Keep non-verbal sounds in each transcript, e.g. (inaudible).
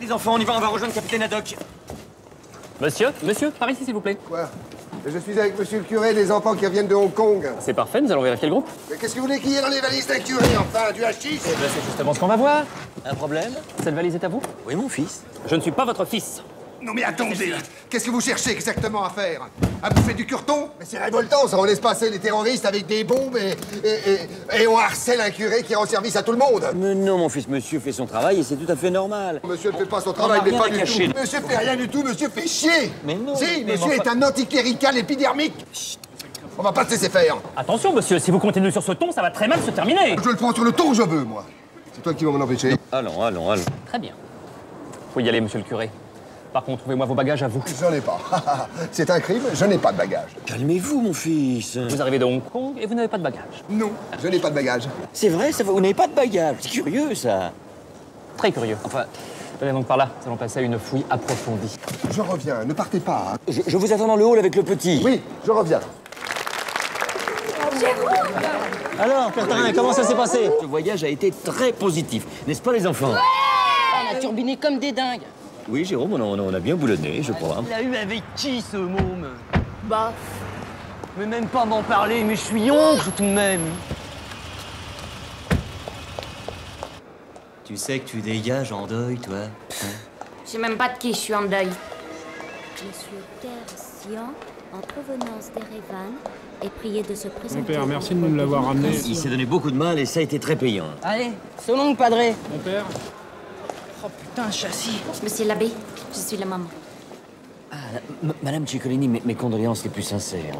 Les enfants, on y va, on va rejoindre Capitaine Haddock. Monsieur, monsieur, par ici s'il vous plaît. Quoi Je suis avec monsieur le curé des enfants qui reviennent de Hong Kong. C'est parfait, nous allons vérifier le groupe. Mais qu'est-ce que vous voulez qu'il y ait dans les valises d'un curé, enfin Du hachis Eh ben, c'est justement ce qu'on va voir. Un problème? Cette valise est à vous? Oui, mon fils. Je ne suis pas votre fils. Non mais attendez Qu'est-ce que vous cherchez exactement à faire? À bouffer du curton? Mais c'est révoltant, ça on laisse passer les terroristes avec des bombes et, et, et, et on harcèle un curé qui rend service à tout le monde Mais non, mon fils, monsieur fait son travail et c'est tout à fait normal. Monsieur ne fait pas son travail, mais pas du cacher. tout. Monsieur fait rien du tout, monsieur fait chier. Mais non, Si, mais monsieur est un anticlérical épidermique. On va pas se laisser faire. Attention, monsieur, si vous continuez sur ce ton, ça va très mal se terminer. Je le prends sur le ton que je veux, moi. C'est toi qui vas m'en empêcher. Allons, allons, allons. Très bien. Faut y aller, monsieur le curé. Par contre, trouvez-moi vos bagages à vous. J'en ai pas. (laughs) C'est un crime, je n'ai pas de bagages. Calmez-vous, mon fils. Vous arrivez de Hong Kong et vous n'avez pas de bagages. Non, je n'ai pas de bagages. C'est vrai, ça, vous n'avez pas de bagage. C'est curieux, ça. Très curieux. Enfin, Venez donc par là, nous allons passer à une fouille approfondie. Je reviens, ne partez pas. hein. je, je vous attends dans le hall avec le petit. Oui, je reviens. Alors, Bertrand, comment ça s'est passé? Ce voyage a été très positif, n'est-ce pas, les enfants? On a turbiné comme des dingues. Oui, Jérôme, on a, on a bien boulonné, je crois. Il a eu avec qui, ce môme? Bah, Mais même pas m'en parler, mais je suis oncle tout de même Tu sais que tu dégages en deuil, toi je sais même pas de qui je suis en deuil. Monsieur Tersian, en provenance d'Erevan, est prié de se présenter. Mon père, merci de nous l'avoir ramené. Il s'est donné beaucoup de mal et ça a été très payant. Allez, selon padré Mon père Oh putain, châssis Monsieur l'abbé, je suis la maman. Ah, Madame Ciccolini, mes, mes condoléances les plus sincères.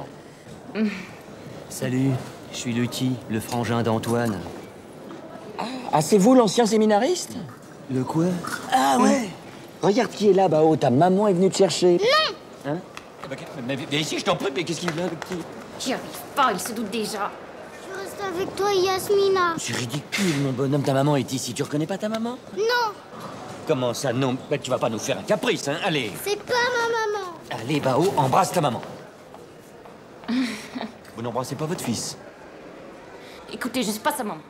Salut, je suis Lucky, le frangin d'Antoine. Ah, c'est vous l'ancien séminariste? Le quoi? Ah ouais Regarde qui est là, bas haut ta maman est venue te chercher. Hein? Mais, mais ici, je t'en prie, mais qu'est-ce qu'il vient avec qui? J'y arrive pas, il se doute déjà. Je reste avec toi, Yasmina. C'est ridicule, mon bonhomme, ta maman est ici. Tu reconnais pas ta maman? Non, Comment ça, non? Bah, Tu vas pas nous faire un caprice, hein? Allez c'est pas ma maman. Allez, Bao, embrasse ta maman. (laughs) vous n'embrassez pas votre fils? Écoutez, je suis pas sa maman.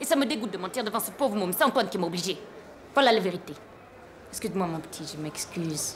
Et ça me dégoûte de mentir devant ce pauvre môme. C'est Antoine qui m'a obligé. Voilà la vérité. Excuse-moi, mon petit, je m'excuse.